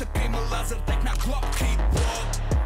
Шипим и лазер, так на глоб, хит-поп